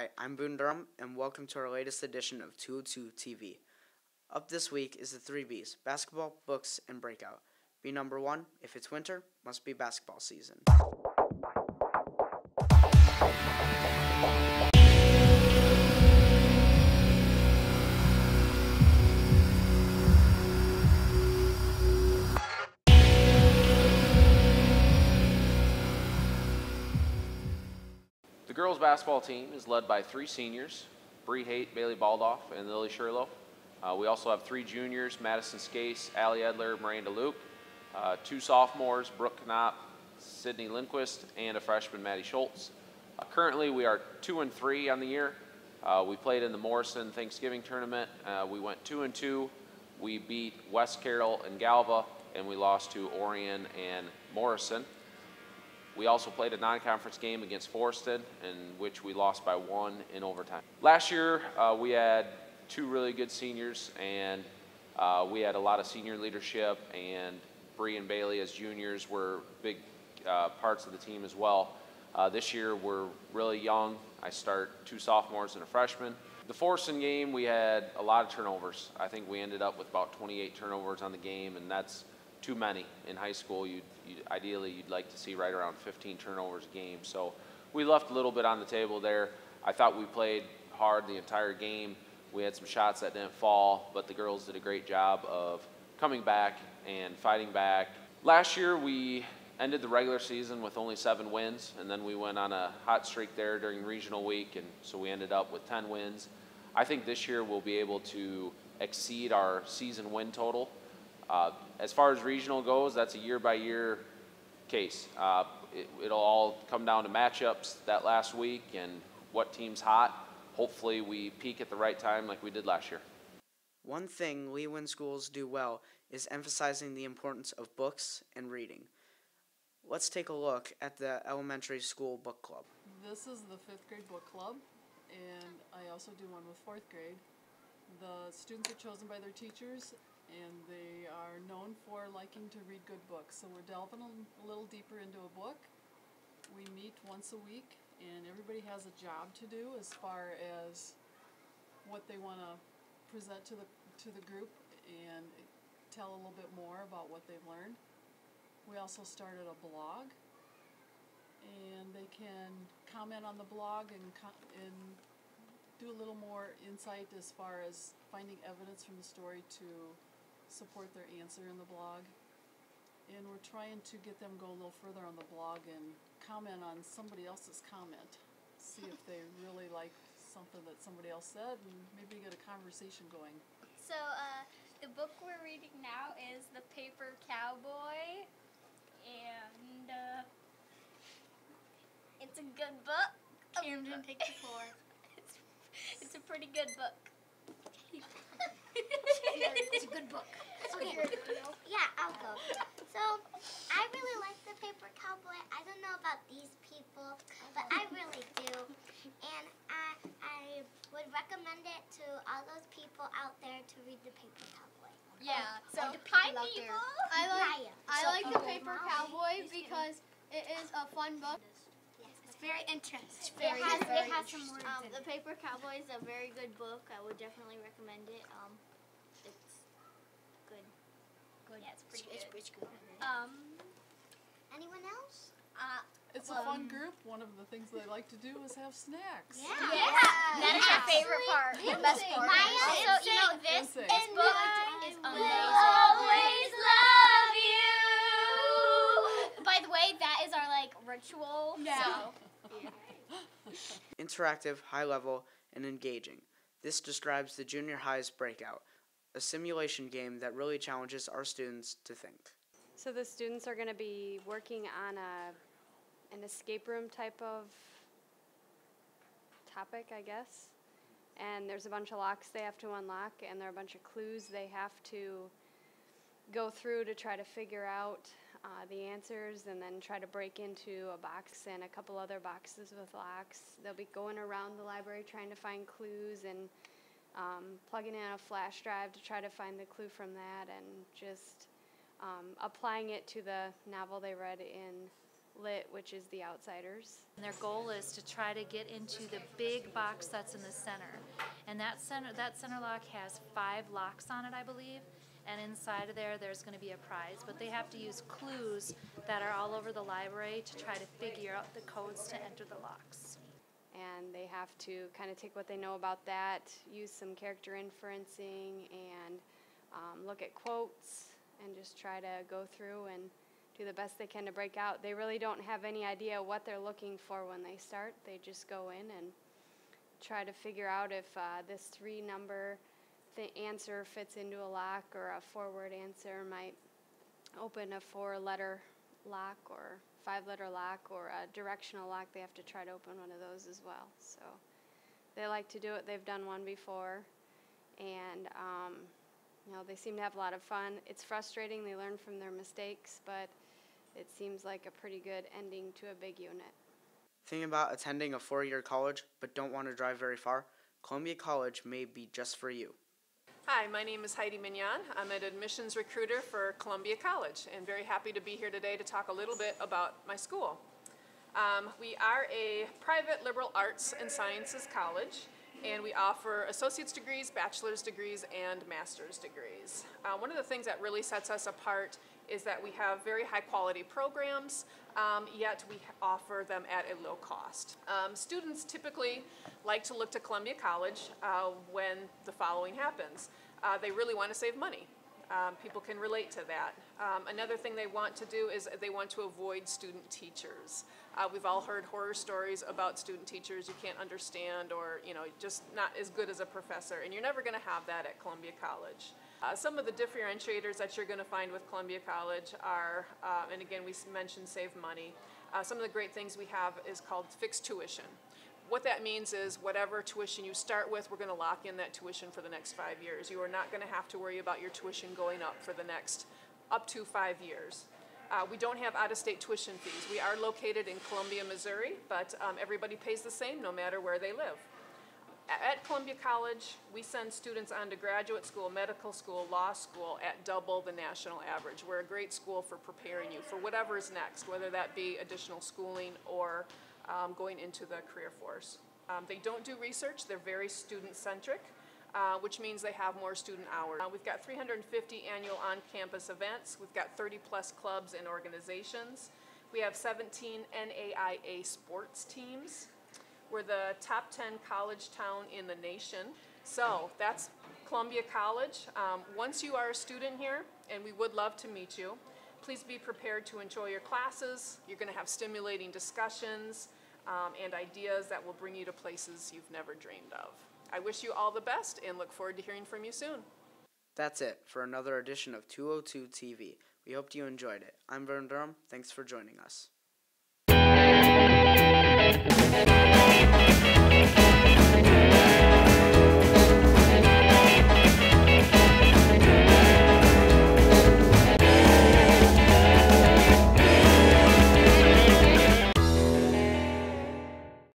Hi, I'm Boondrum, and welcome to our latest edition of 202 TV. Up this week is the three B's basketball, books, and breakout. Be number one, if it's winter, must be basketball season. The girls' basketball team is led by three seniors, Bree Haight, Bailey Baldoff, and Lily Sherlow. Uh, we also have three juniors, Madison Skase, Allie Edler, Miranda Luke, uh, two sophomores, Brooke Knopp, Sydney Lindquist, and a freshman, Maddie Schultz. Uh, currently, we are two and three on the year. Uh, we played in the Morrison Thanksgiving tournament. Uh, we went two and two. We beat West Carroll and Galva, and we lost to Orion and Morrison. We also played a non-conference game against Forreston, in which we lost by one in overtime. Last year, uh, we had two really good seniors, and uh, we had a lot of senior leadership, and Bree and Bailey as juniors were big uh, parts of the team as well. Uh, this year, we're really young. I start two sophomores and a freshman. The Forreston game, we had a lot of turnovers. I think we ended up with about 28 turnovers on the game, and that's too many in high school. You'd, you'd, ideally, you'd like to see right around 15 turnovers a game. So we left a little bit on the table there. I thought we played hard the entire game. We had some shots that didn't fall, but the girls did a great job of coming back and fighting back. Last year, we ended the regular season with only seven wins, and then we went on a hot streak there during regional week, and so we ended up with 10 wins. I think this year we'll be able to exceed our season win total. Uh, as far as regional goes, that's a year by year case. Uh, it, it'll all come down to matchups that last week and what team's hot. Hopefully, we peak at the right time like we did last year. One thing Le-Win schools do well is emphasizing the importance of books and reading. Let's take a look at the elementary school book club. This is the fifth grade book club, and I also do one with fourth grade. The students are chosen by their teachers, and they are known for liking to read good books. So we're delving a little deeper into a book. We meet once a week, and everybody has a job to do as far as what they want to present to the to the group and tell a little bit more about what they've learned. We also started a blog, and they can comment on the blog and and do a little more insight as far as finding evidence from the story to support their answer in the blog. And we're trying to get them go a little further on the blog and comment on somebody else's comment. See if they really like something that somebody else said and maybe get a conversation going. So, uh, the book we're reading now is The Paper Cowboy, and uh, it's a good book. Camden, take the floor. it's, it's a pretty good book. It's a good book. Okay. Yeah, I'll go. So, I really like the paper cowboy. I don't know about these people, but I really do. And I, I would recommend it to all those people out there to read the paper cowboy. Yeah. So, All the hi people out there. I like I So like the okay. Paper Cowboy because it is a fun book. It's very interesting. Very it has, very it has some words Um, in the. Paper Cowboy is a very good book. I would definitely recommend it. Um, it's good. Good. Yeah, it's pretty It's, good. it's good. Um, Anyone else? uh, It's a fun group. One of the things they like to do is have snacks. yeah. yeah. That is our favorite part. The best part. Maya, Also, you know, this, Dancing. this book is amazing. always love you. By the way, that is our like ritual. Yeah. So, Interactive, high level, and engaging. This describes the junior high's breakout, a simulation game that really challenges our students to think. So the students are going to be working on a an escape room type of topic, I guess. And there's a bunch of locks they have to unlock, and there are a bunch of clues they have to go through to try to figure out uh, the answers, and then try to break into a box and a couple other boxes with locks. They'll be going around the library trying to find clues and um, plugging in a flash drive to try to find the clue from that, and just um, applying it to the novel they read in lit, which is the outsiders. And their goal is to try to get into the big box that's in the center. And that center that center lock has five locks on it, I believe. And inside of there, there's going to be a prize. But they have to use clues that are all over the library to try to figure out the codes to enter the locks. And they have to kind of take what they know about that, use some character inferencing, and um, look at quotes, and just try to go through and do the best they can to break out. They really don't have any idea what they're looking for when they start. They just go in and try to figure out if uh, this three number th- answer fits into a lock or a forward answer might open a four letter lock or five letter lock or a directional lock. They have to try to open one of those as well. So they like to do it. They've done one before. And, um, you know, they seem to have a lot of fun. It's frustrating. They learn from their mistakes, but it seems like a pretty good ending to a big unit. Thinking about attending a four year college but don't want to drive very far? Columbia College may be just for you. Hi, my name is Heidi Mignon. I'm an admissions recruiter for Columbia College and very happy to be here today to talk a little bit about my school. Um, we are a private liberal arts and sciences college and we offer associate's degrees, bachelor's degrees, and master's degrees. Uh, one of the things that really sets us apart is that we have very high quality programs, um, yet we offer them at a low cost. Um, students typically like to look to Columbia College uh, when the following happens. Uh, they really want to save money. Um, people can relate to that. Um, another thing they want to do is they want to avoid student teachers. Uh, we've all heard horror stories about student teachers you can't understand or, you know, just not as good as a professor, and you're never going to have that at Columbia College. Uh, some of the differentiators that you're going to find with Columbia College are, uh, and again, we mentioned save money. Uh, some of the great things we have is called fixed tuition. What that means is whatever tuition you start with, we're going to lock in that tuition for the next five years. You are not going to have to worry about your tuition going up for the next up to five years. Uh, we don't have out-of-state tuition fees. We are located in Columbia, Missouri, but um, everybody pays the same no matter where they live. At Columbia College, we send students on to graduate school, medical school, law school at double the national average. We're a great school for preparing you for whatever is next, whether that be additional schooling or um, going into the career force. Um, they don't do research, they're very student-centric. Uh, which means they have more student hours. Uh, we've got 350 annual on-campus events. We've got 30 plus clubs and organizations. We have 17 NAIA sports teams. We're the top 10 college town in the nation. So that's Columbia College. Um, once you are a student here, and we would love to meet you, please be prepared to enjoy your classes. You're going to have stimulating discussions um, and ideas that will bring you to places you've never dreamed of. I wish you all the best and look forward to hearing from you soon. That's it for another edition of 202 TV. We hope you enjoyed it. I'm Vern Durham. Thanks for joining us.